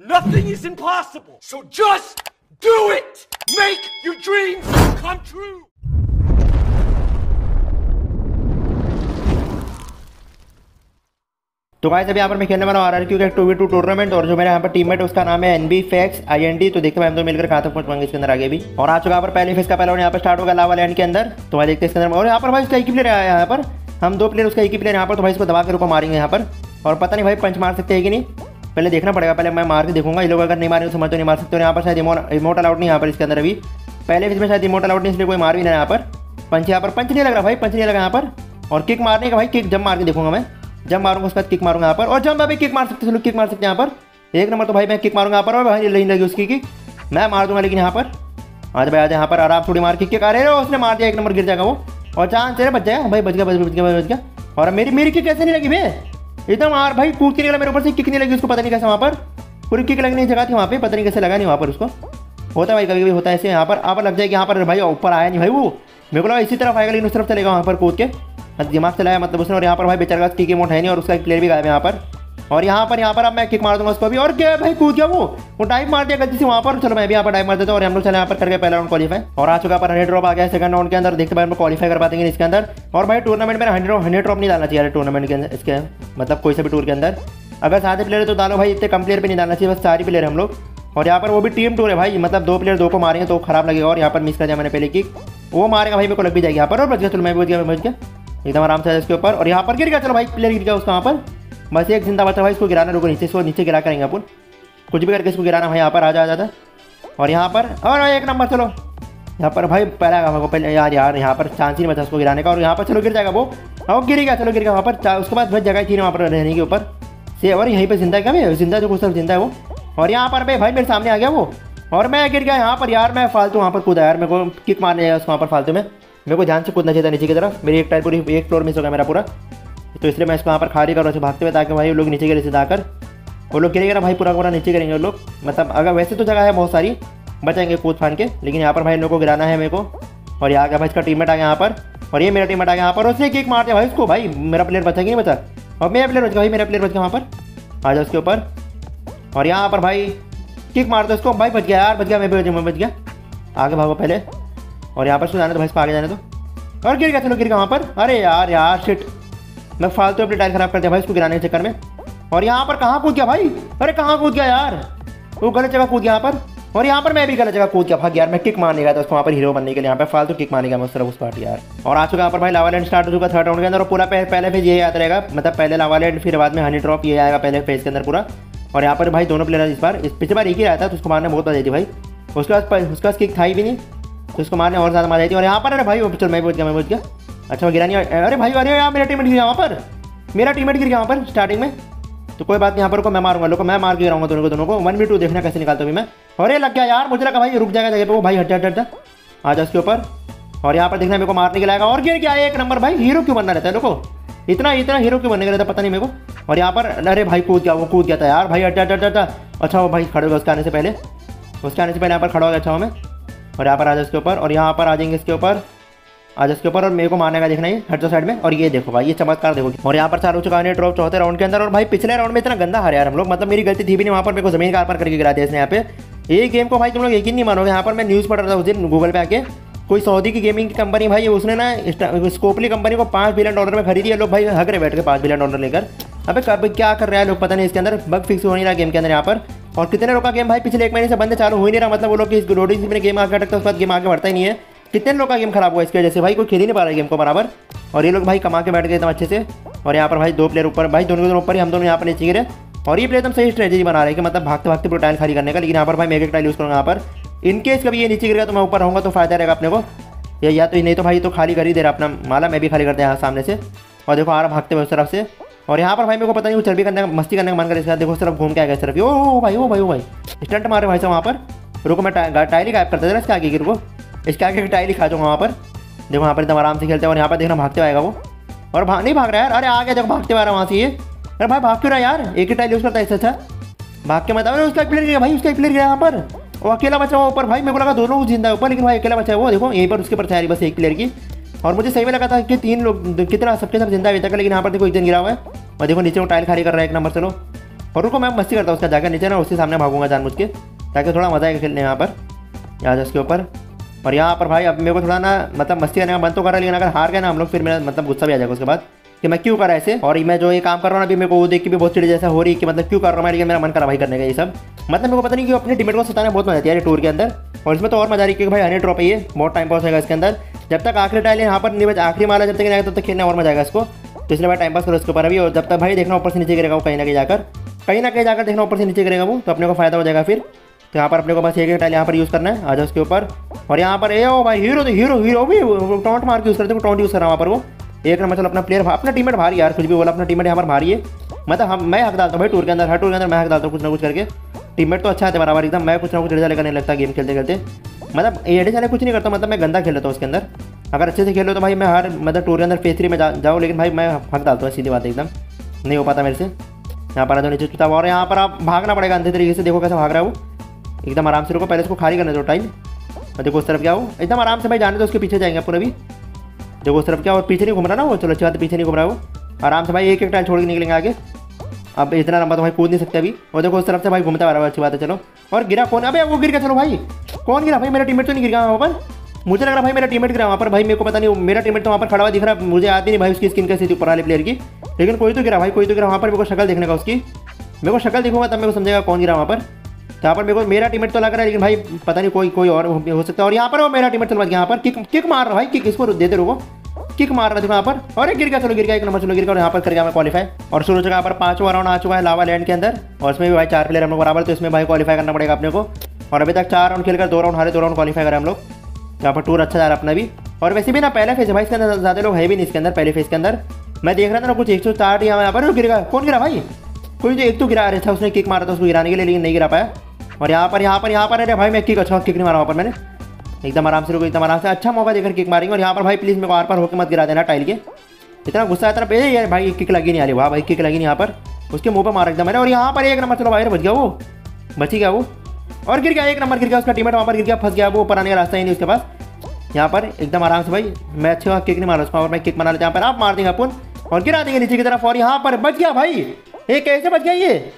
Nothing is impossible. So just do it. Make your dreams come true. तो guys अभी यहाँ पर मैं खेलने वाला हूँ आर क्यू का टू वी टू टूर्नामेंट और जो मेरे यहाँ पर टीममेट उसका नाम है NB fax I N D तो देखते हैं हम तो मिलकर कहाँ तक पहुँच पाएँगे इसके अंदर आगे भी। और आ चुका यहाँ पर पहले फेस का पहला यहाँ पर स्टार्ट होगा लावा लैंड के अंदर। तो भाई, देखते हैं इसके अंदर। और यहाँ पर भाई, उसका एक ही प्लेयर आया यहाँ पर। हम दो प्लेयर उसका एक ही प्लेयर यहाँ पर तो भाई, इसको दबा के रुको मारेंगे यहाँ पर। और पता नहीं भाई पंच मार सकते हैं कि नहीं? पहले देखना पड़ेगा, पहले मैं मार के देखूँगा। ये लोग अगर नहीं मारे तो समझ तो नहीं मार सकते यहाँ पर शायद इमोट अलाउट नहीं, यहाँ पर इसके अंदर अभी। पहले फ़ेज़ में शायद इमोट अलाउट नहीं, इसलिए कोई मार भी नहीं यहाँ पर। पंच यहाँ पर, पंच नहीं लग रहा भाई, पंच नहीं लगा यहाँ पर। और किक मारने का भाई, किक जब मार के देखूँगा मैं। जब मारूँगा, उसके बाद किक मारूँगा यहाँ पर। और जब मैं भी किक मार सकते किक मार सकते हैं यहाँ पर। एक नंबर तो भाई मैं किक मारूँगा यहाँ पर भाई नहीं लगी उसकी किक। मैं मार दूँगा लेकिन यहाँ पर। आज भाई, आज यहाँ पर आराम थोड़ी मार किक के अरे, उसने मार दिया, एक नंबर गिर जाएगा वो। और चांस है, बच जाएगा। भाई बच गया बच गया बच गया बच गया। और मेरी मेरी किक कैसे नहीं लगी भे एकदम आर भाई कूद के निकला, मेरे ऊपर से किक नहीं लगी उसको, पता नहीं कैसे वहाँ पर। पूरी किक लगने की जगह थी वहाँ पे, पता नहीं कैसे लगा नहीं वहाँ पर उसको। होता है भाई कभी कभी होता है ऐसे, यहाँ पर, आप लग जाएगी यहाँ पर भाई ऊपर आया नहीं भाई वो। मेरे को लगा इसी तरफ़ आएगा, लेकिन उस तरफ़ चलेगा वहाँ पर कूद के। दिमाग चलाया मतलब उसने, और यहाँ पर भाई बेचारा टीके मोट है नहीं, और उसका प्लेयर भी गायब है यहाँ पर। और यहाँ पर यहाँ पर अब मैं किक मार दूँगा उसको भी और क्या भाई, कूद गया वो? वो टाइप मार दिया गलती से। वहाँ पर चलो, मैं भी यहाँ पर टाइप मार देता हूँ। और हम लोग चले यहाँ पर करके पहला राउंड क्वालीफाई और आ चुका पर हंड्रेड ड्रॉप आ गया सेकंड राउंड के अंदर। देखते भाई हम क्वालीफाई कर पाएँगे इसके अंदर। और भाई टूर्नामेंट में हंड्रेड हंड्रेड ड्रॉप नहीं डालना चाहिए। टूर्नामेंट के अंदर, इसके मतलब कोई से भी टूर के अंदर। अगर सारे प्लेयर तो डालो भाई, इतने कम प्लेयर पर नहीं डालना चाहिए। बस सारे प्लेयर हम लोग। और यहाँ पर वो भी टीम टूर है भाई। मतलब दो प्लेयर दो को मारेंगे तो खराब लगेगा। और यहाँ पर मिस कर दिया मैंने पहले किक वो मारेगा भाई, मेरे को लग भी जाएगी यहाँ पर। और बच गया, चलो मैं बच गया बच गया। एकदम आराम से इसके ऊपर। और यहाँ पर गिर गया, चलो भाई प्लेयर गिर गया उसका वहाँ पर। बस एक ज़िंदा बचा भाई, इसको गिराना, रुको नीचे, इसको नीचे गिरा करेंगे अपन। कुछ भी करके इसको गिराना भाई, यहाँ पर आ जा जाता और यहाँ पर, और एक नंबर, चलो। यहाँ पर भाई पहला मेरे पहले, यार यार, यहाँ पर चांस ही नहीं बचा उसको गिराने का। और यहाँ पर चलो गिर जाएगा वो। और गिर गया, चलो गिर गया। वहाँ पर उसके बाद भाई जगह थी ना वहाँ पर रहने के ऊपर। से, और यहीं पर ज़िंदा है क्या भाई? ज़िंदा जो कुछ ज़िंदा है वो। और यहाँ पर भाई भाई मेरे सामने आ गया वो। और मैं गिर गया यहाँ पर, यार, मैं फालतू वहाँ पर कूदा यार। मेरे को किक मारने जाएगा उसको वहाँ पर फालतू में। मेरे को ध्यान से कूदना चाहिए नीचे की तरफ़। मेरी एक टाइम पूरी, एक फ्लोर मिस हो गया मेरा पूरा। तो इसलिए मैं इसको यहाँ पर खाली कर रहा हूँ। भागते हुए ताकि भाई लोग नीचे गिरे सीधा आकर वो लोग गिरेगा ना भाई, पूरा पूरा नीचे गिरेंगे वो लोग। मतलब अगर वैसे तो जगह है बहुत सारी बचाएँगे कूद फान के, लेकिन यहाँ पर भाई लोग को गिराना है मेरे को। और यहाँ गया भाई इसका टीममेट आ गया यहाँ पर, और ये मेरा टीममेट आ गया यहाँ पर उसने किक मार दिया भाई उसको। भाई मेरा प्लेयर बचा कि नहीं बचा? और मेरा प्लेयर बच गया, भाई मेरा प्लेयर बच गया वहाँ पर। आ जाओ उसके ऊपर। और यहाँ पर भाई किक मार दो उसको भाई बच गया यार, बच गया, मैं मैं बच गया। आगे भागो पहले। और यहाँ पर सुन जाने तो भाई, इसको आगे जाने तो और गिर गया, चलो गिर गया वहाँ पर। अरे यार यार शिट मैं फालतू अपनी टायर खराब कर दिया भाई उसको गिराने के चक्कर में। और यहाँ पर कहाँ कूद गया भाई? अरे कहाँ कूद गया यार? वो गलत जगह कूद गया यहाँ पर। और यहाँ पर मैं भी गलत जगह कूद गया। भाग यार, मैं किक मारने गया था उसको, वहाँ पर हीरो बनने के लिए। यहाँ पर फालतू किक मारने गया मैं उस तरफ़ उस पार्टी यार। और आ चुका यहाँ पर भाई लावा लैंड स्टार्ट हो चुका थर्ड राउंड के अंदर, और पूरा पहले फ़ेज़ ये याद रहेगा। मतलब पहले लावा लैंड फिर बाद में हनी ड्रॉप ये आएगा पहले फ़ेज़ के अंदर पूरा। और यहाँ पर भाई दोनों प्लेयर इस बार, इस पिछले बार एक ही आया था तो उसको मारने बहुत मज़ा थी भाई। उसके बाद उसके बाद किक था ही भी नहीं तो उसको मारने और ज़्यादा मज़ा आई थी और यहाँ पर अरे भाई, वो चल मैं बोझ गया, मैं बोझ गया। अच्छा वो गिरा नहीं, अरे भाई, अरे यहाँ मेरा टीम गिर गया वहाँ पर। मेरा टीममेट गिर गया वहाँ पर स्टार्टिंग में। तो कोई बात नहीं, यहाँ पर को मैं मारूँगा। लोग मैं मार के गिराऊँगा दोनों को दोनों को। वन बी टू देखना कैसे निकालता हूँ मैं। अरे, लग गया यार, मुझे लगा भाई, रुक जाएगा जगह पे, वो भाई, हट हट हट आ जा उसके ऊपर। और यहाँ पर देखना, मेरे को मारने के लाएगा और गिर गया एक नंबर, भाई हीरो क्यों बनना रहता है? लोगों इतना इतना हीरो क्यों बनने का रहता पता नहीं मेरे को। और यहाँ पर, अरे भाई, कूद गया, वो कूद गया था यार। भाई, हट हट हट अच्छा वो भाई खड़े हो उसके आने से पहले। उसके आने से पहले यहाँ पर खड़ा हो गया अच्छा हमें और यहाँ पर आ जाए इसके ऊपर। और यहाँ पर आ जाएँगे इसके ऊपर। आज इसके ऊपर और मेरे को मारने का देखना है हर हट साइड में। और ये देखो भाई, ये चमत्कार देखो। और यहाँ पर चार हो चुका है ड्रॉप चौथे राउंड के अंदर। और भाई, पिछले राउंड में इतना गंदा हार यार हम लोग। मतलब मेरी गलती थी भी नहीं, वहाँ पर मेरे को ज़मीन कार पर करके गिरा दिया इसने यहाँ पे। ये गेम को भाई तुम लोग यकीन नहीं मानोगे, यहाँ पर मैं न्यूज़ पढ़ रहा था उस दिन गूगल पे आके। कोई सऊदी की गेमिंग की कंपनी भाई उसने ना स्कोपली कंपनी को पाँच बिलियन डॉलर में खरीदी है। लोग भाई हक रहे बैठ के पाँच बिलियन डॉलर लेकर। अबे कब, क्या कर रहा है लोग? पता नहीं इसके अंदर। बग फिक्स हो नहीं रहा गेम के अंदर यहाँ पर। और कितने लोग का गेम भाई, पिछले एक महीने से बंद चालू हो ही नहीं रहा। मतलब वो लोग इस रोडिंग में गेम आगे अटकता उसके बाद गेम आगे बढ़ता ही नहीं है। कितने लोग का गेम खराब हुआ इसकी वजह से? भाई, कोई खेल ही नहीं पा रहा है गेम को बराबर। और ये लोग भाई कमा के बैठ गए एकदम अच्छे से। और यहाँ पर भाई दो प्लेयर ऊपर, भाई दोनों के दोनों ऊपर ही हम दोनों यहाँ पर नीचे गिरे। और ये प्लेयर एकदम सही स्ट्रेटेजी बना रहे हैं कि मतलब भागते भागते पूरा टाइल खाली करने का, लेकिन यहाँ पर भाई मैं एक टाइल यूज़ करूँगा यहाँ पर। इनकेस कभी ये नीचे गिरेगा तो मैं ऊपर रहूँगा तो फ़ायदा रहेगा अपने को। या या तो नहीं तो भाई तो खाली कर ही दे रहा अपना माला, मैं भी खाली करते हैं यहाँ सामने से। और देखो, आ रहा भागते हुए उस तरफ़ से। और यहाँ पर भाई मेरे को पता नहीं चर्बी करने का, मस्ती करने का मन करे देखो, उस तरफ़ घूम के आएगा इस तरफ़। ओ भाई ओ भाई ओ भाई। स्टंट मारे भाई साहब वहाँ पर। रुको, मैं टाइल ही गायब करता था इसके आगे रुको। इसके आगे टाइल ही खा जाऊँगा वहाँ पर। देखो वहाँ पर एकदम आराम से खेलते हैं और यहाँ पर देखना भागते आएगा वो। और भाग नहीं भाग रहा यार, अरे आ गया, देखो भागते आ रहा वहाँ से ये। अरे भाई भाग क्यों रहा यार? एक ही टाइल यूज़ करता है इससे अच्छा। भाग के मतलब उसका प्लेयर गया भाई, उसका एक प्लेयर गया यहाँ पर। वो अकेला बचा हुआ ऊपर भाई, मेरे को लगा दोनों ज़िंदा है ऊपर, लेकिन भाई अकेला बचा है वो देखो, यहीं पर उसके ऊपर तैयारी बस एक प्लेयर की। और मुझे सही में लगा था कि तीन लोग, कितना, सबके सब ज़िंदा अभी तक, लेकिन यहाँ पर देखो एक दिन गिरा हुआ है। और देखो नीचे वो टाइल खाली कर रहा है, एक नंबर चलो और रुको, मैं मस्ती करता हूँ उसका जाकर, नीचे ना, उसके सामने भागूँगा जानबूझ के, ताकि थोड़ा मज़ा आएगा खेलने यहाँ पर। याद उसके ऊपर। और यहाँ पर भाई, अब मेरे को थोड़ा ना मतलब मस्ती करने का मन तो करा लेकिन अगर हार गए ना हम लोग, फिर मेरा मतलब गुस्सा भी आ जाएगा उसके बाद कि मैं क्यों करा ऐसे और मैं जो ये काम कर रहा हूँ अभी मेरे को वो देख के भी बहुत चिड़ी जैसा हो रही है कि मतलब क्यों कर रहा हूँ लेकिन मेरा मन करा भाई करने का ये सब। मतलब मेरे को पता नहीं कि अपने टीमेट को सताने बहुत मज़ा आती है टूर के अंदर। और इसमें तो और मज़ा आ रही है क्योंकि भाई हनी ड्रॉप है ये बहुत टाइम पास होगा इसके अंदर। जब तक आखिरी टाइल यहाँ पर नहीं आखिरी माला जब तक नहीं आएगा, तब तक खेलना और मज़ा आएगा इसको। तो इसलिए भाई टाइम पास करो उसके ऊपर अभी, और जब तक भाई देखना ऊपर से नीचे गिरेगा वो कहीं ना कहीं जाकर, कहीं ना कहीं जाकर देखना ऊपर से नीचे गिरेगा वो तो अपने को फ़ायदा हो जाएगा फिर। तो यहाँ पर अपने को बस एक टाइल यहाँ पर यूज़ करना है आ जाओ उसके ऊपर। और यहाँ पर ए ओ भाई हीरो तो हीरो हीरो भी टॉन्ट मार के यूज़ करते हैं टॉन्ट यूज़ कर रहा वहाँ पर वो। एक नंबर चलो अपना प्लेयर अपना टीमेट भारी यार कुछ भी बोला अपना टीमेट यहाँ पर भारी है। मतलब हम मैं हक डालता हूँ भाई टूर के अंदर हर टूर के अंदर मैं हक डालता हूँ कुछ ना कुछ करके। टीमेट तो अच्छा है बराबर एकदम मैं कुछ ना कुछ रिज़ल्ट करने लगता गेम खेलते खेलते। मतलब एडे जाने कुछ नहीं करता मतलब मैं गंदा खेल लेता हूँ उसके अंदर। अगर अच्छे से खेलो तो भाई मैं हर मतलब टूर के अंदर फेस थ्री में जा, जाऊँ लेकिन भाई मैं हक डालता हूँ सीधी बात एकदम। नहीं हो पाता मेरे से। यहाँ पर जो नीचे चुता और यहाँ पर आप भागना पड़ेगा अंधे तरीके से देखो कैसे भाग रहा है वो। एकदम आराम से रुको, पहले इसको खाली करने दो टाइम। और देखो उस तरफ़ क्या हो, एकदम आराम से भाई जाने दो, उसके पीछे जाएँगे पूरा भी देखो उस तरफ़ क्या और पीछे नहीं घूम रहा ना वो? चलो अच्छी बात पीछे नहीं घूम रहा वो। आराम से भाई एक एक टाइल छोड़ के निकलेंगे आगे। अब इतना लंबा तो भाई कूद नहीं सकते अभी। और देखो उस तरफ़ से भाई घूमता आ रहा है, अच्छी बात है, चलो। और गिरा कौन? अबे वो गिर गया, चलो भाई। कौन गिरा? भाई मेरा टीमेट तो नहीं गिर गया वहाँ पर। मुझे लग रहा भाई मेरा टीमेट गिरा वहाँ पर। भाई मेरे को पता नहीं, मेरा टीमेट तो वहाँ पर खड़ा हुआ दिख रहा मुझे आती नहीं भाई उसकी स्किन कैसी थी ऊपर प्लेयर की। लेकिन कोई तो गिरा, भाई कोई तो गिरा वहाँ पर। मेरे को शक्ल देखने का उसकी। मेरे को शक्ल देखूँगा तब मेरे को समझेगा कौन गिरा वहाँ पर। यहाँ पर मेरे को मेरा टीमेट तो लग रहा है, लेकिन भाई पता नहीं कोई कोई और हो सकता है। और यहाँ पर वो मेरा टीमेट चल यहाँ पर किक किक मार रहा भाई किक इसको देते रहो किक मार रहा था यहाँ पर। और गिर गया, चलो गिर गया, एक नंबर, चलो गिर गया, और यहाँ पर कर गया मैं क्वालीफाई और शुरू जगह पर पांचवा राउंड आ चुका है लावा लैंड के अंदर। और इसमें भी भाई चार प्लेयर हम लोग बराबर तो इसमें भाई क्वालीफाई करना पड़ेगा अपने को। और अभी तक चार राउंड खेलकर दो राउंड हारे, दो राउंड क्वालीफाई करें हम लोग। यहाँ पर टूर अच्छा जा रहा है अपना भी। और वैसे भी ना, पहले फ़ेज़ है भाई, इसके अंदर ज़्यादा लोग है भी नहीं इसके अंदर, पहले फ़ेज़ के अंदर। मैं देख रहा था ना, कुछ एक सौ चार यहाँ पर गिर गया। कौन गिरा भाई? कोई तो एक तो गिरा रहा था, उसने किक मारा था, उसको गिराने के लिए, लेकिन नहीं गिरा पाया। और यहाँ पर यहाँ पर यहाँ पर, अरे भाई मैं किक अच्छा किक नहीं मारा वहाँ पर मैंने। एकदम आराम से रुको, एकदम आराम से। अच्छा मौका देकर किक मारेंगे और यहाँ पर भाई प्लीज़ मेरे को आर पर होकर मत गिरा देना टाइल के। इतना गुस्सा इतना पे यार भाई किक लगी नहीं आ रही, वाह भाई किक लगी नहीं यहाँ पर। उसके मुँह पर मारा एकदम मैंने। और यहाँ पर एक नंबर, चलो भाई, बच गया वो। बची गया वो। और गिर गया, एक नंबर गिर गया, उसका टीमेट वहाँ पर गिर गया, फंस गया वो, ऊपर आने का रास्ता ही नहीं उसके पास। यहाँ पर एकदम आराम से भाई, मैं अच्छे किक नहीं मारा उसका और मैं किक मारा लेते यहाँ पर आप मार देंगे अपन। और गिरा देंगे नीचे की तरफ़, और यहाँ पर बच गया भाई। ये कैसे बच गया ये?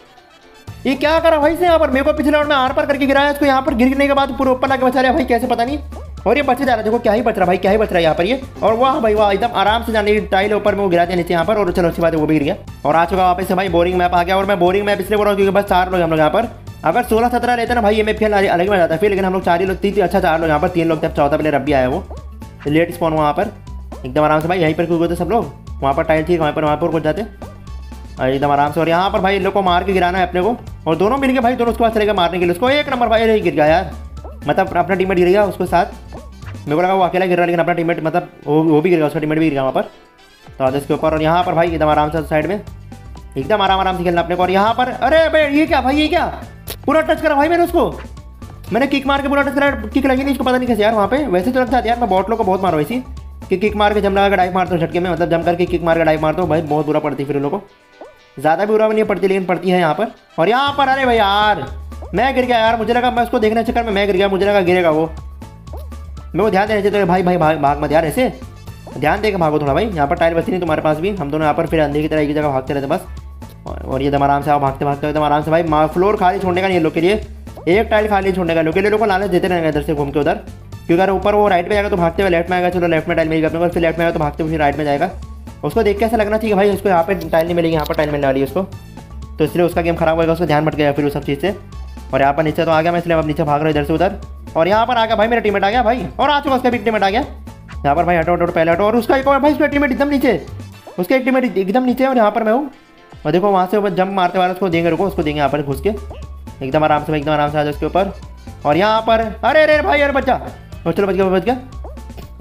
ये क्या करा भाई से यहाँ पर मेरे को पिछले राउंड में आर पर करके गिराया इसको यहाँ पर गिरने के बाद पूरे ऊपर लाके बचा रहा भाई कैसे पता नहीं? और ये बचे जा रहा है, देखो क्या ही बच रहा भाई, क्या ही बच रहा है यहाँ पर ये। और वाह भाई वाह, एकदम आराम से जाने टाइल ऊपर में वो गिरा दिया नीचे यहाँ पर, और चलो अच्छी बात है, वो भी गिर गया। और आ चुका वापस से भाई बोरिंग मैप आ गया, और मैं बोरिंग मैप इसलिए बोल रहा हूँ क्योंकि बस चार लोग हम लोग यहाँ पर। अगर सोलह सत्रह रहते ना भाई, ये मैं फिर अलग में जाता फिर लेकिन हम लोग चार ही लोग, तीन अच्छा चार लोग यहाँ पर, तीन लोग जब चौथा प्लेयर अब भी आया वो। लेट स्पॉन वहाँ पर। एकदम आराम से भाई, यहीं पर क्यों थे सब लोग। वहाँ पर टाइल थी, वहाँ पर वहाँ पर कुछ जाते। एकदम आराम से, और यहाँ पर भाई इन लोग को मार के गिराना है अपने को। और दोनों मिल के भाई, दोनों उसके पास चलेगा मारने के लिए। उसको एक नंबर भाई नहीं गिर गया यार। मतलब अपना टीममेट गिर गया उसके साथ। मेरे को लगा वो अकेला गिर रहा है, लेकिन अपना टीममेट मतलब वो वो भी गिर गया, उसका टीममेट भी गिर गया वहाँ पर। तो आदेश के ऊपर, और यहाँ पर भाई एकदम आराम से साइड में। एकदम आराम आराम से खेलना अपने को। और यहाँ पर, अरे भाई, ये क्या भाई, ये क्या? पूरा टच करा भाई मैंने उसको। मैंने किक मार के पूरा टच करा किक लगी नहीं, इसको पता नहीं कैसे यार वहाँ पे। वैसे तो लगता है यार, मैं बॉट लोग को बहुत मारो वैसी कि किक मार के जम लगा डाइव मारता हूँ झटके में मतलब जम करके किक मार के डाइव मारता हूँ। भाई बहुत बुरा पड़ती फिर उन लोगों को। ज़्यादा भी बुरा नहीं पड़ती, लेकिन पड़ती है यहाँ पर। और यहाँ पर, अरे भाई यार, मैं गिर गया यार, मुझे लगा मैं उसको देखने चक्कर में मैं गिर गया, मुझे लगा गिरेगा वो। मैं वो ध्यान देना चाहिए तो भाई भाई, भाग भाग मत यार ऐसे। ध्यान देकर भागो थोड़ा भाई, यहाँ पर टाइल बची नहीं तुम्हारे पास भी। हम दोनों यहाँ पर फिर अंधे की तरह एक जगह भागते रहते बस। और ये आराम से आओ, भागते भागते एकदम आराम से भाई। फ्लोर खाली छोड़ने का नहीं लोग के लिए। एक टाइल खाली छोड़ने का, लोग के लिए लोग को लालच देते रहेंगे इधर से घूम के उधर। क्योंकि अगर ऊपर वो राइट में जाएगा तो भागते हुए लेफ़्ट में आएगा, चलो लेफ़्ट में टाइल मिलेगा अपने फिर लेफ़्ट में आएगा तो भागते हुए फिर राइट में जाएगा। उसको देख के ऐसा लगना चाहिए भाई उसको यहाँ पे टाइल नहीं मिलेगी, यहाँ पर टाइल मिलने वाली उसको। तो इसलिए उसका गेम खराब होगा उसको ध्यान भट गया फिर उस सब चीज़ से। और यहाँ पर नीचे तो आ गया मैं, इसलिए अब नीचे भाग रहा हूँ इधर से उधर। और यहाँ पर आ गया भाई, मेरा टीमेट आ गया भाई। और आ चुका उसका भी टीमेट आ गया। यहाँ पर भाई हटो हटो, पहले हटो। और उसका एक और, भाई उसका टीमेट एकदम नीचे। उसका एक टीमेट एकदम नीचे और यहाँ पर मैं हूँ। और देखो वहाँ से जंप मारते वाले उसको देंगे, रुको, उसको देंगे यहाँ पर घुस के। एकदम आराम से, एकदम आराम से आ जाए उसके ऊपर। और यहाँ पर, अरे अरे भाई, अरे, बच्चा। चलो, बच गया बच गया।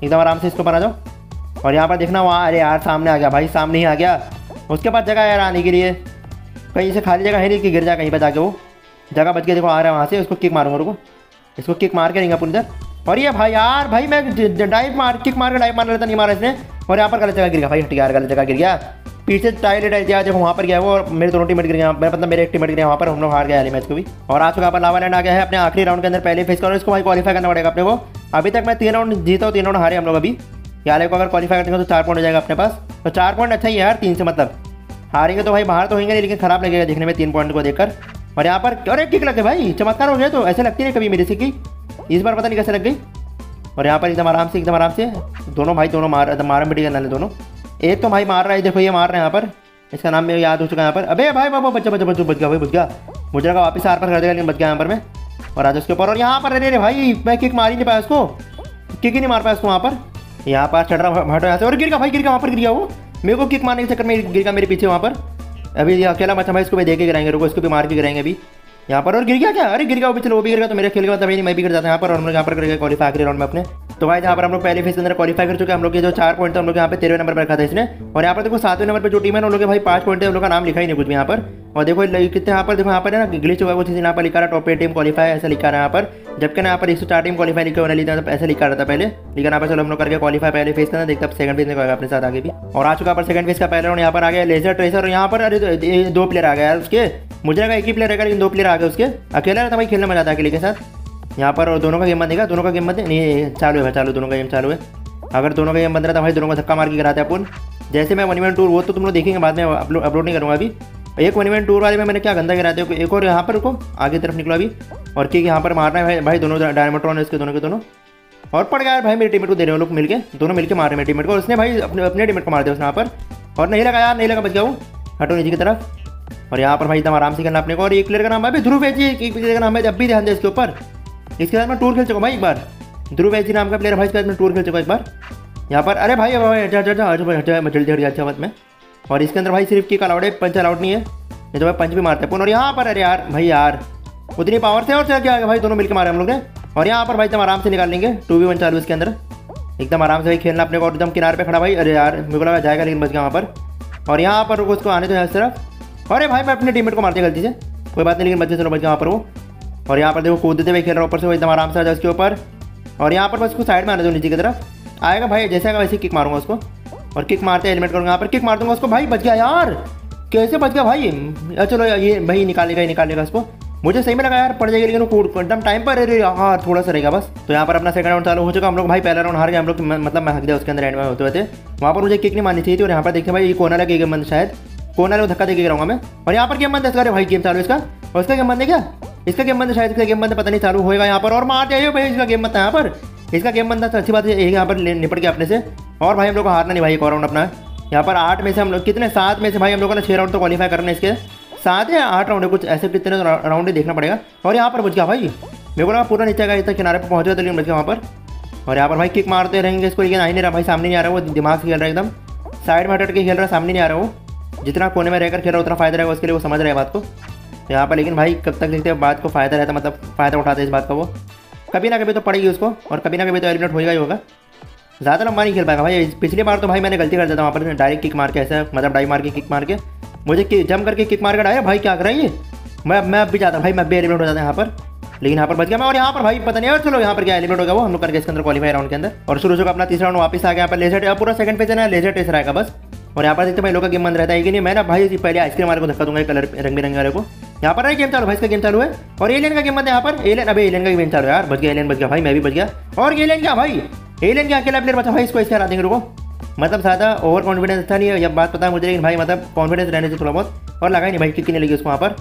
एकदम आराम से इसके ऊपर आ जाओ। और यहाँ पर देखना वहाँ, अरे यार, सामने आ गया भाई, सामने ही आ गया। उसके पास जगह यार आने के लिए। कहीं से खाली जगह है नहीं कि गिर जाए कहीं पर जाके वो। जगह बच के देखो, आ रहा है वहाँ से, उसको किक मारूँगा रुको। इसको किक मार के रहेंगे अपन इधर और ये भाई यार, भाई मैं डाइव मार किक मार के डाइव मार लेता नहीं मारा इसने। और यहाँ पर गलत जगह गिर गया भाई हट गया गलत जगह गिर गया। पीछे टाइल टाइल दिया, देखो वहाँ पर गया वो मेरे दोनों टीमेट गिर गया मैं मतलब मेरे एक टीमेट गिर वहाँ पर, हम लोग हार गया मैच को भी। और आज चुका पर लावा लैंड आ गया है, अपने आखिरी राउंड के अंदर पहले फेस करो, इसको भाई क्वालिफाई करना पड़ेगा अपने को। अभी तक मैं तीन राउंड जीता हूँ तीन राउंड हारे हम लोग अभी। यार को अगर क्वालिफाई करते हैं तो चार पॉइंट हो जाएगा अपने पास। तो चार पॉइंट अच्छा ही है यार, तीन से मतलब। हारेंगे तो भाई बाहर तो होंगे नहीं, लेकिन खराब लगेगा देखने में तीन पॉइंट को देखकर। और यहाँ पर, अरे किक लगे भाई, चमत्कार हो गया तो। ऐसे लगती नहीं कभी मेरे से की इस बार पता नहीं कैसे लग गई। और यहाँ पर एकदम आराम से, एकदम आराम से। दोनों भाई दोनों मार, एकदम मारा मिट्टी करना दोनों। एक तो भाई मार रहा है, देखो ये मार रहे हैं यहाँ पर। इसका नाम मेरे याद हो चुका है यहाँ पर। अबे भाई बाबा बच्चा बच्चा बच्चा बच गया भाई, बच गया। मुझे लगा वापस आर पर कर देगा, लेकिन बच गया यहाँ पर मैं। और आज उसके ऊपर, और यहाँ पर, अरे भाई, मैं किक मार ही नहीं पाया उसको। किक ही नहीं मार पाया उसको वहाँ पर। यहाँ पास चढ़ रहा हटो यहाँ से। और गिर गया भाई, गिर गया, वहाँ पर गिर गया वो। मेरे को किक मारने के चक्कर में गिर गया मेरे पीछे वहाँ पर। अभी अकेला मचा भाई इसको भी देखे गिराएँगे रुको, इसको भी मार के गिराएँगे अभी। यहाँ पर, और गिर गया क्या? अरे गिर गया वो भी, चलो वो भी गिर गया तो मेरे खेल के बाद मैं भी गिर जाता है यहाँ पर, और हम लोग यहाँ पर करेंगे क्वालिफाई आखिरी राउंड में अपने। तो भाई यहाँ पर हम लोग पहले फेस के अंदर क्वालिफाई कर चुके हैं। हम लोग के जो चार पॉइंट हम लोग यहाँ पे तेरह नंबर पर रखा था इसने। और यहाँ पर देखो, सातवें नंबर पर जो टीम है उन लोग भाई पाँच पॉइंट है उन लोग का नाम लिखा ही नहीं कुछ भी यहाँ पर। और देखो कितने यहाँ पर, देखो, यहाँ पर है ना ग्लिच हुआ कुछ यहाँ पर लिखा रहा टॉप टीम क्वालिफाई ऐसा लिखा रहा है यहाँ पर। जबकि ना यहाँ पर एक सौ चार टीम क्वालिफाई लिखा होने लीजिए ऐसा लिखा रहा था पहले। लेकिन यहाँ पर चलो, हम लोग करके क्वालिफाई पहले फेस करना देखते सेकंड फेस में अपने साथ आगे भी। और आ चुका पर सेकंड फेस का पहले राउंड यहाँ पर आ गया लेजर ट्रेसर और यहाँ पर, अरे दो प्लेयर आ गया उसके। मुझे लगा एक ही प्लेयर रहेगा, लेकिन दो प्लेयर आ गए उसके। अकेला रहता भाई, खेलना मज़ा आता है अकेले के साथ। यहाँ पर और दोनों का गेम बंद दोनों का गेम बंद नहीं चालू है चालू, दोनों का गेम चालू है। अगर दोनों का गेम बंद रहा था भाई दोनों को धक्का मार के कराते अपन जैसे मैं वन टूर वो तो तुम लोग देखेंगे, बाद में अपलोड नहीं करूँगा अभी। एक वन टूर वाले में मैंने क्या गंदा गिराते हो एक और यहाँ पर रुको, आगे तरफ़ निकलो अभी। और कि यहाँ पर मारना है भाई भाई दोनों डायमोट्रॉन है इसके दोनों के दोनों। और पड़ गया भाई, मेरे टीमेट को दे रहे हो लोग मिलके। दोनों मिलके मार रहे हैं मेरे टीमेट को। उसने भाई अपने अपने टीमेट को मार दिया उसने यहाँ पर। और नहीं लगा यार, नहीं लगा, बच गया वो हटो नीचे की तरफ़। और यहाँ पर भाई एकदम आराम से करना अपने को। और एक प्लेयर का नाम है ध्रुव वेजी एक प्लेयर का नाम है, जब भी ध्यान दे इसके ऊपर। इसके साथ मैं टूर खेल चुका भाई एक बार। ध्रुव वेजी नाम का प्लेयर भाई, इसके साथ मैं टूर खेल चुका एक बार। यहाँ पर, अरे भाई भाई, हटा हटा हटा हटा मैं जल्दी हट अच्छा मत में। और इसके अंदर भाई सिर्फ़ की अलाउड है पंच अलाउड नहीं है। नहीं तो भाई पंच भी मारते हैं। और यहाँ पर, अरे यार, भाई यार, उतनी पावर से और चल क्या भाई, दोनों मिलकर मारे हम लोग ने। और यहाँ पर भाई एकदम आराम से निकाल लेंगे टू वी वन चालू इसके अंदर। एकदम आराम से भाई खेलना अपने को और एकदम किनारे पे खड़ा भाई। अरे यार, मेरे को लगा जाएगा लेकिन बच गया वहाँ पर। और यहाँ पर उसको आने तो इस तरफ़ अरे भाई, मैं अपने टीममेट को मारते गलती से। कोई बात नहीं, लेकिन बच्चे चलो बच गया वहाँ पर वो। और यहाँ पर देखो कूदते हुए खेल रहा ऊपर से वो एकदम आराम से आ जाए उसके ऊपर। और यहाँ पर बस उसको साइड में आने दो नीचे की तरफ़। आएगा भाई, जैसे आएगा वैसे किक मारूँगा उसको। और किक मारते हेलमेट करूँगा, यहाँ पर किक मार दूँगा उसको। भाई, बच गया यार। कैसे बच गया भाई? चलो ये भाई निकालेगा ही निकालेगा उसको मुझे सही में लगा यार, पड़ जाएगी लेकिन वो एकदम टाइम पर, अरे हाँ थोड़ा सा रहेगा बस। तो यहाँ पर अपना सेकंड राउंड चालू हो चुका। हम लोग भाई पहला राउंड हार गए, हम लोग मतलब मैं हक दिया उसके अंदर एंड में होते हुए। थे वहाँ पर मुझे किक नहीं मारनी चाहिए और यहाँ पर देखिए भाई, ये कोना लगे गेम बंद शायद। कोना लगे धक्का देके गिराऊँगा मैं। और यहाँ पर गेम बंद है भाई गेम चालू इसका। और इसका गेम बंद है क्या? इसका गेम बंद, शायद इसका गेम बंद, पता नहीं, चालू होएगा यहाँ पर। और मार जाइए भाई, इसका गेम बंद यहाँ पर। इसका गेम बंद था अच्छी बात है यहाँ पर निपट गया अपने से। और भाई, हम लोग को हारना नहीं भाई, एक राउंड अपना। यहाँ पर आठ में से हम लोग, कितने? सात में से भाई, हम लोगों ने छः राउंड तो क्वालिफाई करना इसके। सात या आठ राउंड है, कुछ ऐसे कितने राउंड देखना पड़ेगा। और यहाँ पर बच गया भाई। मेरे को पूरा नीचे गया इतना किनारे पर पहुँच गया तो लेकिन बच गया वहाँ पर। और यहाँ पर भाई किक मारते रहेंगे इसको, लेकिन आ ही नहीं रहा भाई, सामने नहीं आ रहा वो, दिमाग से खेल रहा है एकदम। साइड में हट के खेल रहा है सामने नहीं आ रहा वो। जितना कोने में रहकर खेल रहा, उतना फ़ायदा रहेगा उसके लिए, वो समझ रहे हैं बात को। तो यहाँ पर, लेकिन भाई, कब तक देखते हैं बात को फ़ायदा रहता मतलब फ़ायदा उठाते इस बात का वो। कभी ना कभी तो पड़ेगी उसको, और कभी ना कभी तो एलिमिनेट होगा ही होगा। ज़्यादा लंबा नहीं खेल पाएगा भाई। पिछली बार तो भाई मैंने गलती कर दिया था वहाँ पर डायरेक्ट किक मार के, ऐसा मतलब डाई मार के किक मार के। मुझे जम करके किक मार कर डाया भाई क्या कर रहा है ये? मैं मैं अब भी जाता भाई, मैं भी एलिमेंट हो जाता यहाँ पर। लेकिन यहाँ पर बच गया मैं, और यहाँ पर भाई, पता नहीं, और चलो यहाँ पर क्या एलिमेंट होगा वो? हम लोग करके इसके अंदर क्वालिफाई राउंड के अंदर। और शुरू से अपना तीसरा राउंड वापस आ गया यहाँ पर लेजर पूरा सेकंड पेज है लेजर टेस्ट रहेगा बस। और यहाँ पर देखते भाई, लोग का गेम बंद रहता है कि नहीं? मैं ना भाई पहले आइसक्रीम वाले को धक्का दूँगा कलर रंग बिरंगे वाले को। यहाँ पर गेम चालू, भाई, इसका गेम चालू है। और एलियन का गेम मत यहाँ पर। एलियन अभी एलियन का गेम चालू है यार। बच गया एलियन बच गया, भाई, मैं भी बच गया। और एलियन क्या, भाई? एलियन क्या, अकेला प्लेयर बचा, भाई, इसको इससे हरा देंगे रुको। मतलब ज़्यादा ओवर कॉन्फिडेंस था नहीं जब बात पता है मुझे, लेकिन भाई मतलब कॉन्फिडेंस रहने से थोड़ा बहुत। और लगा नहीं, भाई, कितनी लगी उसको वहाँ पर।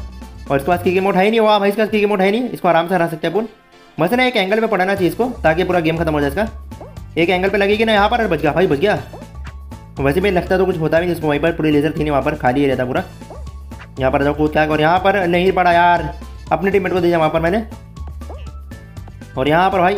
और इसके पास की मोट है नहीं हुआ भाई, इसका की मोट है नहीं। इसको आराम से हरा सकते हैं अपन। बस ना, एक एंगल पे पढ़ाना चाहिए इसको, ताकि पूरा गेम खत्म हो जाए इसका। एक एंगल पे लगेगी ना, यहाँ पर? बच गया, भाई, बच गया। वैसे भी लगता तो कुछ होता भी नहीं इसको वहीं पर पूरी लेजर थी नहीं, वहाँ पर खाली रहता पूरा। यहाँ पर कूद क्या और यहाँ पर नहीं पड़ा यार। अपने टीममेट को दिया वहाँ पर मैंने। और यहाँ पर भाई,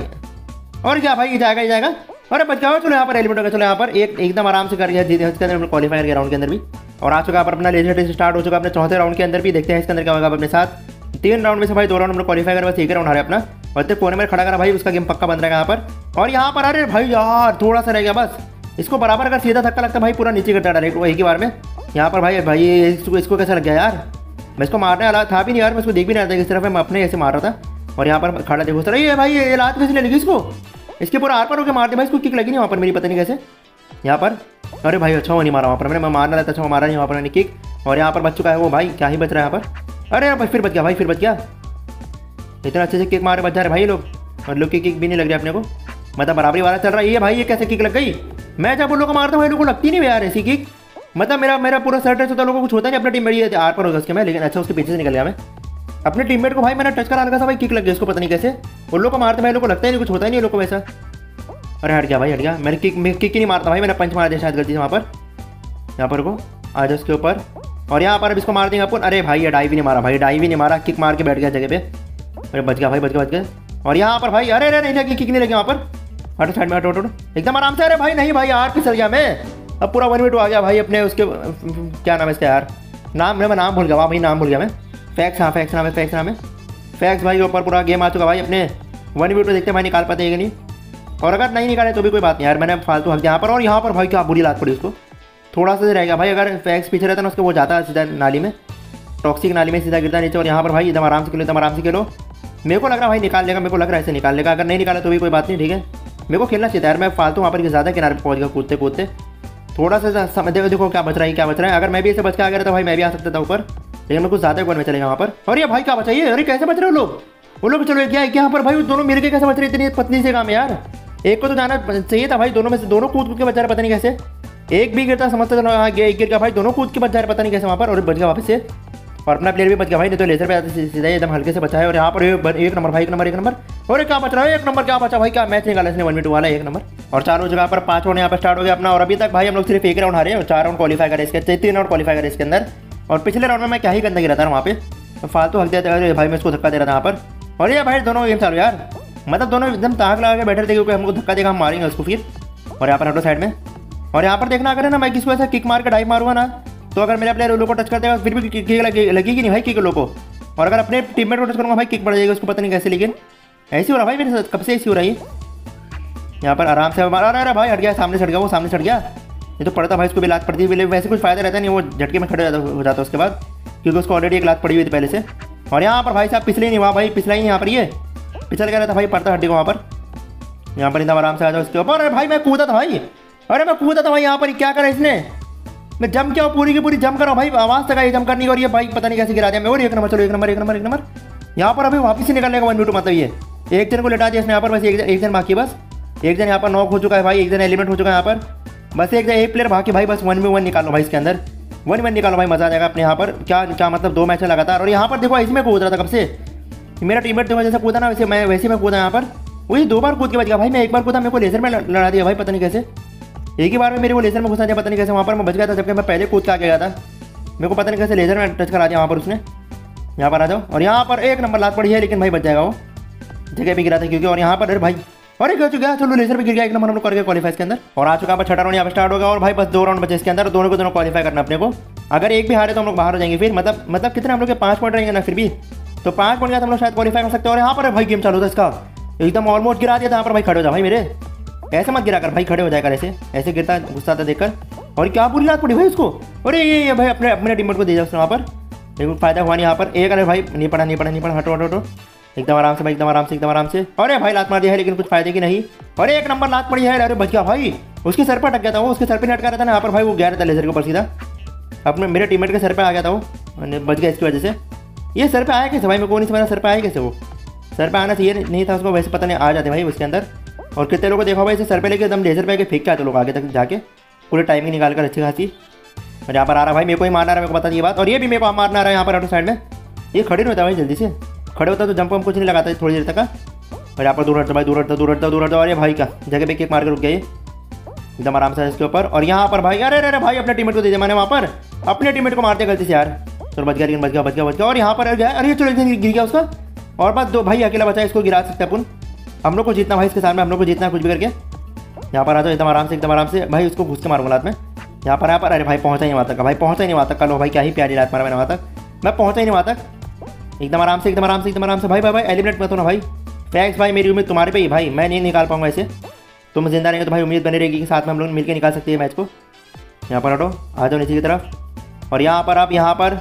और क्या भाई जाएगा, ये जाएगा। अरे बच गया चलो यहाँ पर एलिमेंट होगा, चलो यहाँ पर। एक एकदम आराम से कर गया, जीते इसके अंदर क्वालिफायर के राउंड के अंदर भी। और आ चुका पर अपना लेजर टेस्ट स्टार्ट हो चुका अपने चौथे राउंड के अंदर भी। देखते हैं इसके अंदर क्या होगा अपने साथ। तीन राउंड में से भाई, दो राउंड में क्वालिफाई कर, बस एक राउंड हारे अपना। और कोने में खड़ा करा भाई, उसका गेम पक्का बन रहेगा यहाँ पर। और यहाँ पर, अरे भाई यार, थोड़ा सा रह गया बस। इसको बराबर अगर सीधा धक्का लगता भाई, पूरा नीचे गिरता डायरेक्ट वही ही बार में। यहाँ पर भाई भाई, इसको इसको कैसा लग गया यार? मैं इसको मारने वाला था भी नहीं यार, मैं इसको देख भी नहीं रहा था, किस तरफ़ मैं अपने ऐसे मार रहा था। और यहाँ पर खड़ा देखो, सर, ये भाई, ये लात कैसे लगी इसको? इसके पूरा आर पर होकर मारते भाई, इसको किक लगी नहीं वहाँ पर मेरी पता नहीं कैसे? यहाँ पर, अरे भाई अच्छा वो नहीं मारा वहाँ पर मैंने, मैं मारना रहता अच्छा मारा नहीं वहाँ पर मैंने किक। और यहाँ पर बच चुका है वो भाई, क्या ही बच रहा है यहाँ पर? अरे भाई, फिर बच गया भाई, फिर बच गया। इतना अच्छे से किक मारे बच जा रहे भाई लोग, और लोग की किक भी नहीं लग रही अपने को। मतलब बराबरी वाला चल रहा है, ये भाई, ये कैसे किक लग गई? मैं जब उन लोग को मारता हूँ लोग को लगती नहीं यार ऐसी किक मतलब मेरा मेरा पूरा सर्ट होता लोगों को कुछ होता नहीं, अपना टीम मेरी आर पर होगा उसके मैं, लेकिन अच्छा उसके पीछे से निकल गया मैं। अपने टीममेट को भाई मैंने टच करा लगा था, भाई किक लग गया उसको, पता नहीं कैसे। उन लोग को मारते भाई लोग को लगता ही नहीं, कुछ होता ही नहीं लोग को वैसा अरे हट गया भाई, हट गया। मैंने किक मैं किक नहीं मारता भाई, मैंने पंच मार दिया शायद गलती से वहाँ पर। यहाँ पर को आ जाओ उसके ऊपर। और यहाँ पर अब इसको मार देंगे अपन। अरे भाई, ये डाई भी नहीं मारा, भाई डाई भी नहीं मारा। किक मार के बैठ गया जगह पे। अरे बच गया भाई, बच गया बच गया। और यहाँ पर भाई, अरे अरे नहीं लगी किक नहीं लगी वहाँ पर। हटो साइड में हटो हटो एकदम आराम से, अरे भाई, नहीं भाई यार फिसल गया मैं। अब पूरा वन मिनट आ गया भाई अपने, उसके, क्या नाम है इसका यार? नाम मैं नाम भूल गया, वहाँ भाई नाम भूल गया मैं। फैक्स हाँ फैक्स नाम है फैक्स नाम है फैक्स भाई, ऊपर पूरा गेम आ चुका भाई अपने। वन मिनट में देखते भाई निकाल पाते हैं कि नहीं। और अगर नहीं निकाले तो भी कोई बात नहीं यार, मैंने फालतू हक यहाँ पर। और यहाँ पर भाई क्या बुरी लात पड़ी उसको। थोड़ा सा रह गया भाई, अगर फैक्स पीछे रहता ना, उसको वो जाता है सीधा नाली में। टॉक्सिक नाली में सीधा गिरता नीचे और यहाँ पर भाई एकदम आराम से खेलो, एकदम आराम से खेलो। मेरे को लग रहा है भाई निकाल लेगा, मेरे को लग रहा है ऐसे निकाल लेगा। अगर नहीं निकाला तो भी कोई बात नहीं, ठीक है? मेरे को खेलना चाहिए यार, मैं फालतू वहाँ पर ज़्यादा किनारे पहुँच गया कूदते कूदते। थोड़ा सा समझ देखो देखो क्या बच रहा है क्या बच रहा है। अगर मैं भी ऐसे बच के आ गया तो भाई मैं भी आ सकता था ऊपर। लेकिन मैं कुछ ज़्यादा गोल में चलेगा वहाँ पर? और ये भाई क्या बचाइए अरे कैसे बच रहे हो लोग? वो लोग चलो, क्या यहाँ पर भाई दोनों मिल के कैसे बच रहे इतनी पत्नी से काम यार। एक को तो जाना चाहिए था भाई, दोनों में से दोनों कूद के बचा रहे पता नहीं कैसे। एक भी गिरता समझता चलो हाँ एक गिर गया भाई, दोनों कूद के बच जा रहे पता नहीं कैसे वहाँ पर, और बच गया वापस से। और अपना प्लेयर भी बच गया भाई, नहीं तो लेजर पे आते सीधा एकदम हल्के से बचा है और यहाँ पर एक नंबर भाई, एक नंबर एक नंबर और क्या बच रहा है? एक नंबर क्या बचा? भाई, क्या मैच निकाला इसने वन मिनट वाला, एक नंबर और चारों जगह पर पाँच राउंड यहाँ पर स्टार्ट हो गया अपना और अभी तक भाई हम लोग सिर्फ़ एक राउंड हारे और चार राउंड क्वालीफाई करे इसके तीन राउंड क्वालीफाई करे इसके अंदर। और पिछले राउंड में मैं क्या ही गंदा गिरा था वहाँ पे? तो फालतू हक दिया था भाई, मैं इसको धक्का दे रहा था यहाँ पर। और ये भाई दोनों गेम चालू यार। मतलब दोनों एकदम ताक लगा के बैठे थे क्योंकि हमको धक्का देगा, हम मारेंगे उसको फिर। और यहाँ पर हटो साइड में। और यहाँ पर देखना अगर है ना, मैं किसको ऐसा किक मार के डाइव मारूँगा ना? तो अगर मेरे प्लेयर लोग को टच करते देगा फिर भी किक लगेगी नहीं भाई किक लोग को। और अगर अपने टीममेट को टच करूँगा भाई किक पड़ जाएगी उसको पता नहीं कैसे, लेकिन ऐसी हो रहा भाई मेरे साथ, कब से ऐसी हो रही है यहाँ पर आराम से मारा अरे भाई, हट गया, सामने चढ़ गया, वो सामने चढ़ गया। ये तो पड़ता भाई उसको भी, लात पड़ती है वैसे कुछ फ़ायदा रहता नहीं, वो झटके में खड़े हो जाता उसके बाद, क्योंकि उसको ऑलरेडी एक लात पड़ी हुई थी पहले से। और यहाँ पर भाई साहब पिछले नहीं, वहाँ भाई पिछला ही यहाँ पर ये। पिछल गया था भाई, पड़ता हड्डी को वहाँ पर। यहाँ पर एकदम आराम से आ जाओ उसके ऊपर। अरे भाई, मैं कूदा था भाई। अरे मैं कूदा था भाई यहाँ पर, क्या करा इसने? मैं जम क्या, पूरी की पूरी जम करा भाई। आवाज़ तक आई जम करनी और ये भाई पता नहीं कैसे गिरा दिया। मैं और एक नंबर चलो, एक नंबर एक नंबर एक नंबर यहाँ पर अभी वापस ही निकलने का वन टू मतलब ये। एक जन को लेटा दिया इसने यहाँ पर, बस एक एक जन बाकी, बस। एक जन यहाँ पर नॉक हो चुका है भाई, एक जन एलिमेंट हो चुका है यहाँ पर। बस एक जन, एक प्लेयर बाकी भाई, बस वन में वन निकालो भाई इसके अंदर। वन वन निकालो भाई, मज़ा आ जाएगा अपने यहाँ पर। क्या क्या मतलब दो मैच लगातार। और यहाँ पर देखो, इसमें कूद रहा था कब से? मेरा टीममेट देखो, जैसे कूदा ना, वैसे मैं वैसे मैं कूदा यहाँ पर। वही दो बार कूद के बच गया। भाई मैं एक बार कूदा, मेरे को लेजर में लड़ा दिया भाई, पता नहीं कैसे। एक ही बार में मेरे को लेजर में घुसा दिया, पता नहीं कैसे वहाँ पर मैं बच गया था, जबकि मैं पहले कूद के आ गया था। मेरे को पता नहीं कैसे लेजर में टच करा दिया वहाँ पर उसने। यहाँ पर आ जाओ। और यहाँ पर एक नंबर लात पड़ी है, लेकिन भाई बच जाएगा वो। जगह भी गिरा था क्योंकि, और यहाँ पर, अरे भाई, अरे क्या चुका चलो लेजर पे गिर गया, एक नंबर हम लोग करके क्वालीफाई के अंदर। और आ चुका छठा राउंड यहाँ पर स्टार्ट होगा और भाई बस दो राउंड बचे इसके अंदर दोनों को दोनों क्वालीफाई करना अपने को। अगर एक भी हारे तो हम लोग बाहर हो जाएँगे फिर मतलब मतलब कितने हम लोग के पाँच पॉइंट रहेंगे ना फिर भी। तो पाँच पॉइंट का हम लोग शायद क्वालीफाई कर सकते हैं, और यहाँ पर भाई गेम चालू था इसका। एकदम ऑलमोस्ट गिरा दिया था, यहाँ पर भाई खड़े हो जा भाई मेरे। ऐसे मत गिरा कर भाई, खड़े हो जाएगा ऐसे। ऐसे गिरता, गुस्सा था देखकर। और क्या पूरी रात पड़ी भाई उसको? अरे ये ये भाई अपने अपने टीम को दे जाओ उसने वहाँ पर। लेकिन फ़ायदा हुआ नहीं यहाँ पर। एक अरे भाई, नहीं पड़ा नहीं पड़ा नहीं पड़ा हटो हटो हटो। एकदम आराम से भाई, एकदम आराम से, एकदम आराम से। अरे भाई, लात मार दिया है, लेकिन कुछ फ़ायदे की नहीं। अरे एक नंबर लात पड़ी है। अरे बच गया भाई। उसके सर पर अटक गया था वो, उसके सर पर अटका रहा था ना यहाँ पर भाई। वो गया रहता लेजर के ऊपर सीधा। अपने, मेरे टीममेट के सर पर आ गया था वो। बच गया इसकी वजह से। ये सर पे आया कैसे भाई? मेरे को नहीं समझा सर पर आया कैसे वो? सर पर आना चाहिए नहीं था उसको, वैसे पता नहीं, आ जाते भाई उसके अंदर। और कितने लोगों को देखा भाई इसे? सर पे लेके एकदम लेजर पे आके फेंक आते लोग आगे तक जाके। पूरे टाइमिंग निकाल कर अच्छी खासी। और यहाँ पर आ रहा भाई, मेरे को ही मारना रहा है, मेरे को पता ये बात। और ये भी मेरे को मारना रहा है यहाँ पर ऑटो साइड में। ये खड़े नहीं होता भाई जल्दी से। खड़े होता तो जंप वंप कुछ नहीं लगाता, थोड़ी देर तक और यहाँ पर दूर हटता भाई, दूर हटता दूर हटता दूर हटता। अरे भाई का, जगह पे केक मार के रुक गया एकदम आराम से इसके ऊपर। और यहाँ पर भाई, अरे अरे भाई, अपने टीमेट को दे दिया मैंने वहाँ पर। अपने टीमेट को मारते गलती से यार। चलो बच गया, लेकिन बच गया बच गया बच गया। और यहाँ पर अरे चलो गिर गया उसका। और बस दो भाई अकेला बचा इसको गिरा सकते अपन। हम लोग को जीतना भाई इसके सामने हम लोग को जीतना है कुछ भी करके, यहाँ पर आ जाओ, एकदम आराम से, एकदम आराम से। भाई, उसको घुस के मारूँगा लात में। यहाँ पर यहाँ पर, अरे भाई, पहुँचा ही नहीं वहाँ तक भाई, पहुँचा ही नहीं वहाँ तक कल भाई, क्या ही प्यारी रात मारा मैंने वहाँ तक। मैं पहुँचा ही नहीं वहाँ तक। एकदम आराम से, एकदम आराम से, एकदम आराम से। भाई भाई भाई एलिमिनेट मत हो ना भाई। फैक्स भाई, मेरी उम्मीद तुम्हारे पे ही भाई। मैं नहीं निकाल पाऊँगा ऐसे तुम ज़िंदा रहेंगे तो भाई, उम्मीद बनी रहेगी कि साथ में हम लोग मिलकर निकाल सकते हैं मैच को। यहाँ पर हटो, आ जाओ नीचे की तरफ़। और यहाँ पर आप, यहाँ पर।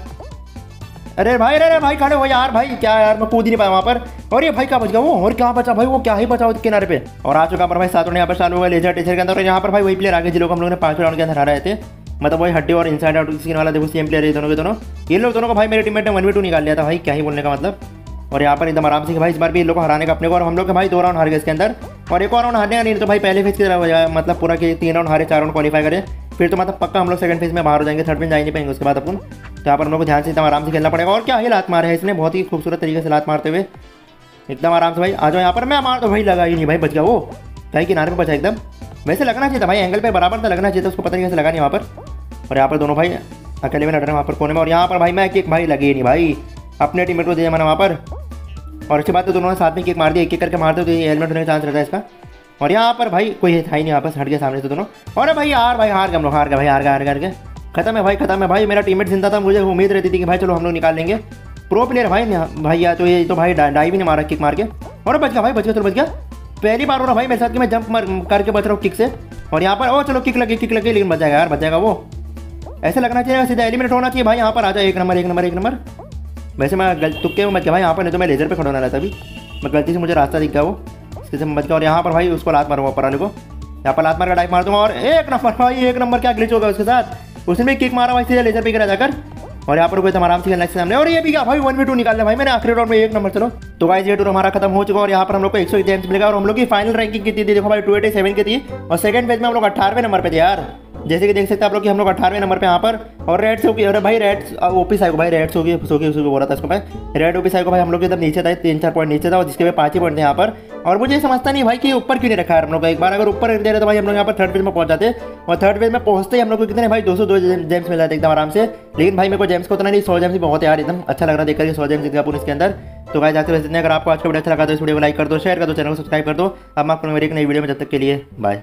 अरे भाई, अरे अरे भाई, खड़े हो यार, भाई, क्या यार, मैं कूद ही नहीं पाया वहाँ पर। और ये भाई क्या बच गया वो? और क्या बचा भाई वो? क्या ही बचा उस किनारे पे? और आ चुका पर भाई सातों यहाँ पर चालू हुआ लेजर टीचर के अंदर। यहाँ पर भाई वही प्लेयर आगे जिलों को हम लोग ने पाँच राउंड के अंदर रहे थे। मतलब वही हड्डी और इनसाइड आउट स्किन वाला देखो सेम प्लेयर है दोनों के दोनों। ये लोग दोनों को भाई मेरे टीममेट ने वन वी टू निकाल लिया था भाई, क्या ही बोलने का मतलब। और यहाँ पर एकदम आराम से भाई इस बार भी इन लोग को हराने का अपने को। और हम लोग के भाई दो राउंड हार गए इसके अंदर। और एक और राउंड हारने का नहीं तो भाई पहले फ़ेज़ फिक्स मतलब पूरा तीन राउंड हारे, चार राउंड क्वालीफाई करें। फिर तो मतलब पक्का हम लोग सेकंड फ़ेज़ में बाहर हो जाएँगे थर्ड में जा नहीं पाएँगे उसके बाद अपन। यहाँ पर हम लोग को ध्यान से एकदम आराम से खेलना पड़ेगा। और क्या ही लात मारे है इसने बहुत ही खूबसूरत तरीके से लात मारते हुए। एकदम आराम से भाई, आ जाओ यहाँ पर। मैं मार तो भाई लगा ही नहीं भाई, बच गया वो। कहीं किनारे पर बचा एकदम। वैसे लगना चाहिए था भाई एंगल पे बराबर था लगना चाहिए था, उसको पता नहीं कैसे लगा नहीं वहाँ पर। और यहाँ पर दोनों भाई अकेले में लड़ रहे हैं वहाँ पर कोने में। और यहाँ पर भाई, मैं किक भाई लगी नहीं भाई। अपने टीममेट को दिया मैंने वहाँ पर। और उसके बाद तो दोनों ने साथ में किक मार दिया एक एक करके मारते तो ये हेलमेट होने का चांस रहता है इसका। और यहाँ पर भाई, कोई था ही नहीं वहाँ पर हट गया सामने से दोनों। और भाई यार भाई, हार गए हम लोग, हार गए भाई, हार गए हार गए खत्म है भाई, खत्म है भाई। मेरा टीममेट ज़िंदा था, मुझे उम्मीद रहती थी कि भाई चलो हम लोग निकाल लेंगे प्रो प्लेयर भाई भाई या तो ये तो भाई डाई भी नहीं मारा किक मार के। और बच गया भाई, बच गया, चलो बच गया। पहली बार हो रहा भाई मेरे साथ कि मैं जंप मार करके बच रहा हूँ किक से। और यहाँ पर ओ, चलो किक लगे किक लगे, लेकिन बच जाएगा यार बच जाएगा वो। ऐसे लगना चाहिए, सीधा एलिमिनेट होना चाहिए भाई। यहाँ पर आ जाए एक नंबर एक नंबर एक नंबर। वैसे मैं गल तुक्के में बच गया भाई, यहाँ पर नहीं तो मैं लेजर पे खड़ा रहता अभी। मैं गलती से मुझे रास्ता दिख गया वो। इसके से बच गया और यहाँ पर भाई उसको लात मारूँगा वाले को। यहाँ पर लात मार का डाइव मार दूँगा और एक नंबर भाई, एक नंबर क्या ग्लिच होगा उसके साथ। उसने भी किक मारा भाई, सीधा लेजर पे गिरा जाकर और यहाँ पर कोई तो आराम से खेलना सामने और ये भी क्या, भाई वन वी टू निकाल भाई। मैंने आखिरी राउंड में एक नंबर चलो। तो भाई ये टूर हमारा खत्म हो चुका और यहाँ पर हम लोग को एक सौ मिलेगा और हम लोग की फाइनल रैंकिंग कितनी थी, देखो भाई टू एटी सेवन की थी। और सेकंड पेज में हम लोग अठारहवें नंबर पे थे, यार। जैसे कि देख सकते हैं आप लोग कि हम लोग अठारहवें नंबर पे यहाँ पर। और रेड से अरे भाई रेड ओपी साइको भाई रेड सो सो की बोला था इसको मैं। रेड ओपी साइको भाई हम लोग एकदम नीचे था तीन चार पॉइंट नीचे था और जिसके भी पाँच ही पॉइंट थे यहाँ पर। और मुझे समझता नहीं भाई कि ऊपर क्यों नहीं रखा है हम लोग एक बार अगर ऊपर दे रहे तो भाई हम लोग यहाँ पर थर्ड पेज में पहुँच जाते। और थर्ड पेज में पहुँचते ही हम लोग को कितने, भाई दो सौ दो जेम्स मिल जाते एकदम आराम से। लेकिन भाई मेरे को जेम्स को उतना नहीं, सौ जेम्स बहुत यार, एकदम अच्छा लग रहा है देखकर सौ जेम्स दिखा इसके अंदर। तो गाइस जाते वैसे अगर आपको आज का वीडियो अच्छा लगा तो इस वीडियो को लाइक कर दो शेयर कर दो चैनल को सब्सक्राइब कर दो। अब आपको मेरी एक नई वीडियो में, जब तक के लिए बाय